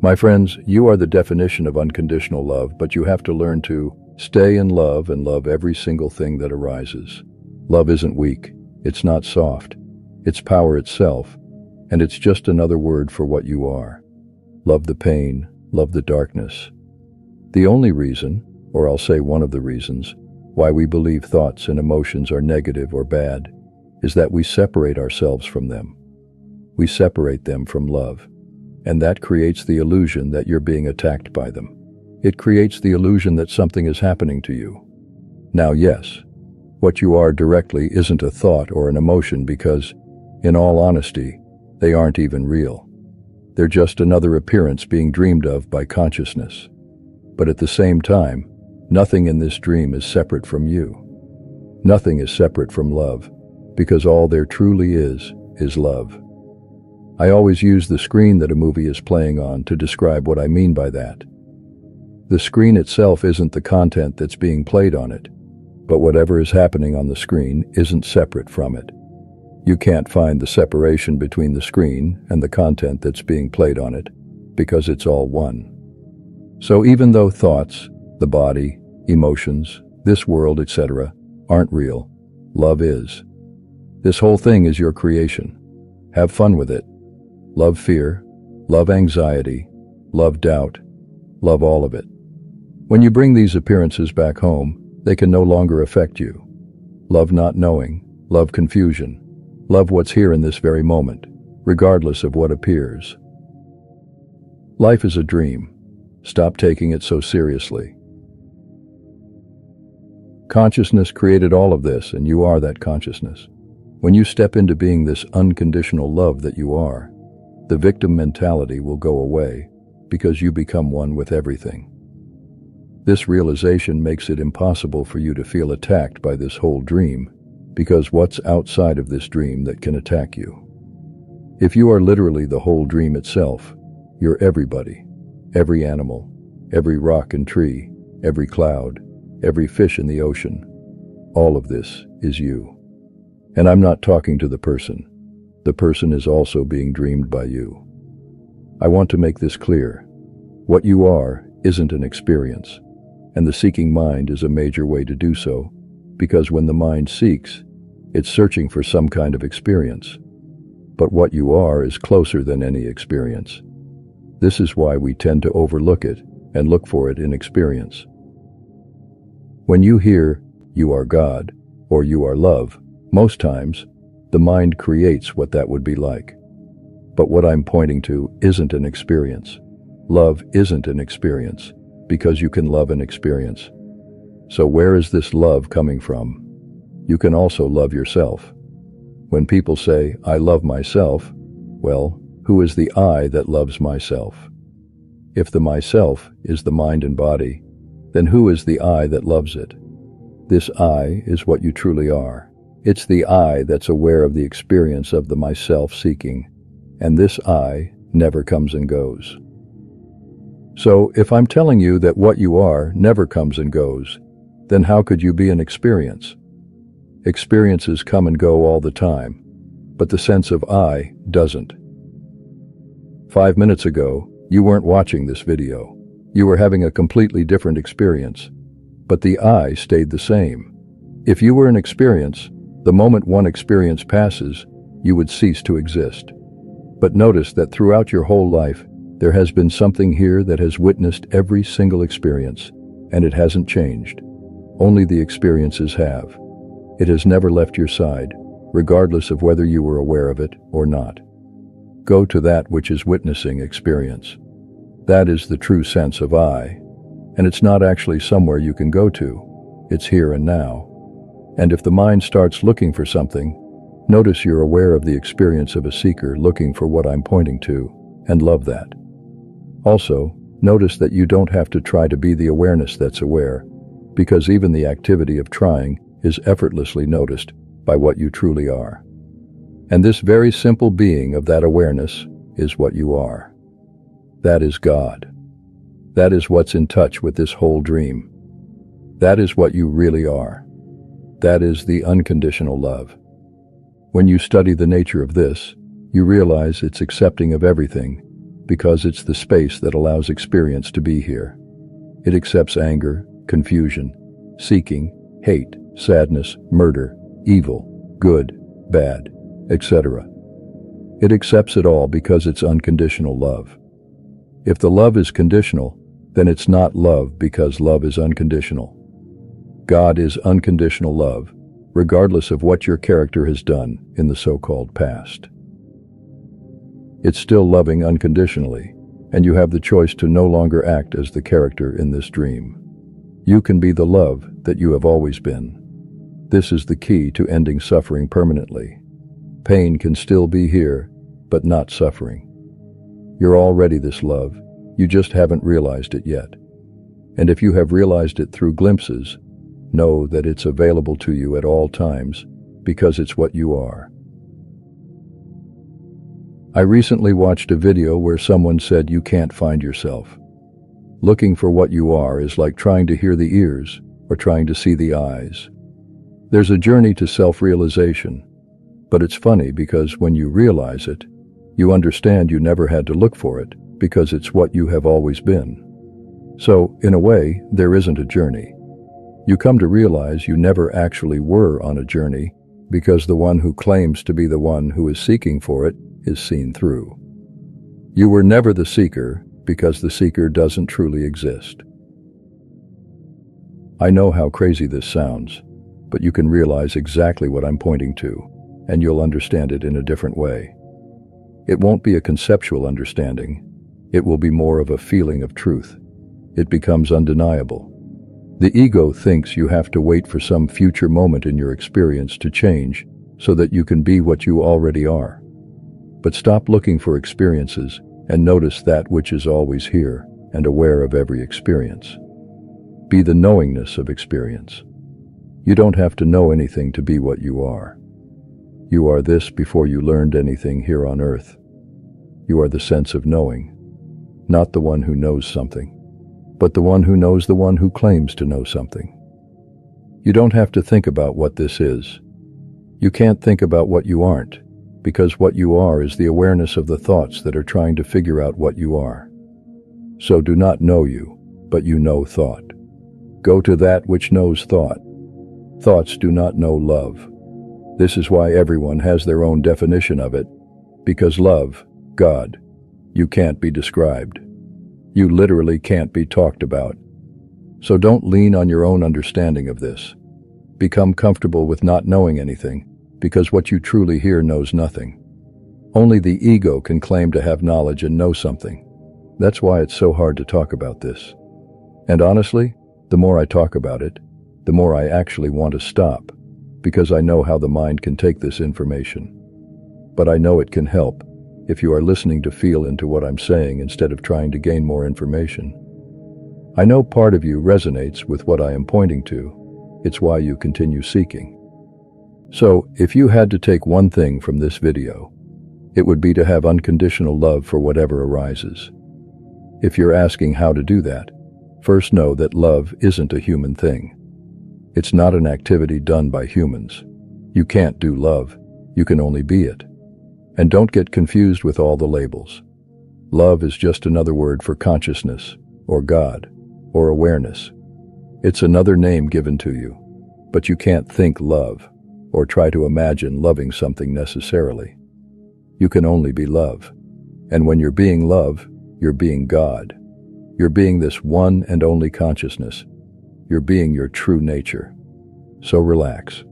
My friends, you are the definition of unconditional love, but you have to learn to stay in love and love every single thing that arises. Love isn't weak. It's not soft. It's power itself, and it's just another word for what you are. Love the pain, love the darkness. The only reason, or I'll say one of the reasons, why we believe thoughts and emotions are negative or bad is that we separate ourselves from them. We separate them from love, and that creates the illusion that you're being attacked by them. It creates the illusion that something is happening to you. Now, yes, what you are directly isn't a thought or an emotion because, in all honesty, they aren't even real. They're just another appearance being dreamed of by consciousness. But at the same time, nothing in this dream is separate from you. Nothing is separate from love, because all there truly is, is love. I always use the screen that a movie is playing on to describe what I mean by that. The screen itself isn't the content that's being played on it, but whatever is happening on the screen isn't separate from it. You can't find the separation between the screen and the content that's being played on it, because it's all one. So even though thoughts, the body, emotions, this world, etc., aren't real, love is. This whole thing is your creation. Have fun with it. Love fear, love anxiety, love doubt, love all of it. When you bring these appearances back home, they can no longer affect you. Love not knowing, love confusion, love what's here in this very moment, regardless of what appears. Life is a dream. Stop taking it so seriously. Consciousness created all of this, and you are that consciousness. When you step into being this unconditional love that you are, the victim mentality will go away because you become one with everything. This realization makes it impossible for you to feel attacked by this whole dream, because what's outside of this dream that can attack you? If you are literally the whole dream itself, you're everybody, every animal, every rock and tree, every cloud, every fish in the ocean. All of this is you. And I'm not talking to the person. The person is also being dreamed by you. I want to make this clear. What you are isn't an experience and the seeking mind is a major way to do so, because when the mind seeks, it's searching for some kind of experience. But what you are is closer than any experience. This is why we tend to overlook it and look for it in experience. When you hear, you are God, or you are love, most times, the mind creates what that would be like. But what I'm pointing to isn't an experience. Love isn't an experience because you can love an experience. So where is this love coming from? You can also love yourself. When people say, I love myself, well, who is the I that loves myself? If the myself is the mind and body, then who is the I that loves it? This I is what you truly are. It's the I that's aware of the experience of the myself seeking, and this I never comes and goes. So if I'm telling you that what you are never comes and goes, then how could you be an experience? Experiences come and go all the time, but the sense of I doesn't. Five minutes ago, you weren't watching this video. You were having a completely different experience, but the I stayed the same. If you were an experience, the moment one experience passes, you would cease to exist. But notice that throughout your whole life, there has been something here that has witnessed every single experience, and it hasn't changed. Only the experiences have. It has never left your side, regardless of whether you were aware of it or not. Go to that which is witnessing experience. That is the true sense of I, and it's not actually somewhere you can go to. It's here and now. And if the mind starts looking for something, notice you're aware of the experience of a seeker looking for what I'm pointing to, and love that. Also, notice that you don't have to try to be the awareness that's aware, because even the activity of trying is effortlessly noticed by what you truly are. And this very simple being of that awareness is what you are. That is God. That is what's in touch with this whole dream. That is what you really are. That is the unconditional love. When you study the nature of this, you realize it's accepting of everything because it's the space that allows experience to be here. It accepts anger, confusion, seeking, hate, sadness, murder, evil, good, bad, etc. It accepts it all because it's unconditional love. If the love is conditional, then it's not love because love is unconditional. God is unconditional love, regardless of what your character has done in the so-called past. It's still loving unconditionally, and you have the choice to no longer act as the character in this dream. You can be the love that you have always been. This is the key to ending suffering permanently. Pain can still be here, but not suffering. You're already this love, you just haven't realized it yet. And if you have realized it through glimpses, know that it's available to you at all times because it's what you are. I recently watched a video where someone said you can't find yourself. Looking for what you are is like trying to hear the ears or trying to see the eyes. There's a journey to self-realization, but it's funny because when you realize it, you understand you never had to look for it because it's what you have always been. So, in a way, there isn't a journey. You come to realize you never actually were on a journey because the one who claims to be the one who is seeking for it is seen through. You were never the seeker because the seeker doesn't truly exist. I know how crazy this sounds, but you can realize exactly what I'm pointing to, and you'll understand it in a different way. It won't be a conceptual understanding. It will be more of a feeling of truth. It becomes undeniable. The ego thinks you have to wait for some future moment in your experience to change so that you can be what you already are. But stop looking for experiences and notice that which is always here and aware of every experience. Be the knowingness of experience. You don't have to know anything to be what you are. You are this before you learned anything here on earth. You are the sense of knowing, not the one who knows something, but the one who knows the one who claims to know something. You don't have to think about what this is. You can't think about what you aren't because what you are is the awareness of the thoughts that are trying to figure out what you are. So do not know you, but you know thought. Go to that which knows thought. Thoughts do not know love. This is why everyone has their own definition of it, because love, God, you can't be described. You literally can't be talked about. So don't lean on your own understanding of this. Become comfortable with not knowing anything because what you truly hear knows nothing. Only the ego can claim to have knowledge and know something. That's why it's so hard to talk about this. And honestly, the more I talk about it, the more I actually want to stop, because I know how the mind can take this information. But I know it can help if you are listening to feel into what I'm saying instead of trying to gain more information. I know part of you resonates with what I am pointing to. It's why you continue seeking. So, if you had to take one thing from this video, it would be to have unconditional love for whatever arises. If you're asking how to do that, first know that love isn't a human thing. It's not an activity done by humans. You can't do love, you can only be it. And don't get confused with all the labels. Love is just another word for consciousness, or God, or awareness. It's another name given to you, but you can't think love or try to imagine loving something necessarily. You can only be love. And when you're being love, you're being God. You're being this one and only consciousness. You're being your true nature. So relax.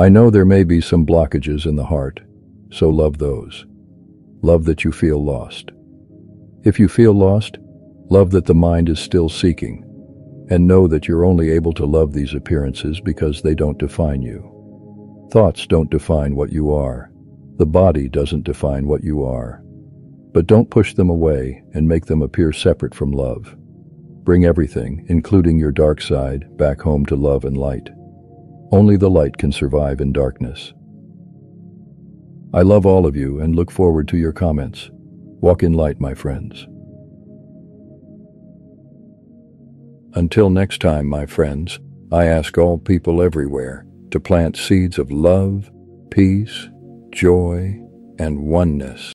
I know there may be some blockages in the heart, so love those. Love that you feel lost. If you feel lost, love that the mind is still seeking and know that you're only able to love these appearances because they don't define you. Thoughts don't define what you are. The body doesn't define what you are. But don't push them away and make them appear separate from love. Bring everything, including your dark side, back home to love and light. Only the light can survive in darkness. I love all of you and look forward to your comments. Walk in light, my friends. Until next time, my friends, I ask all people everywhere to plant seeds of love, peace, joy, and oneness.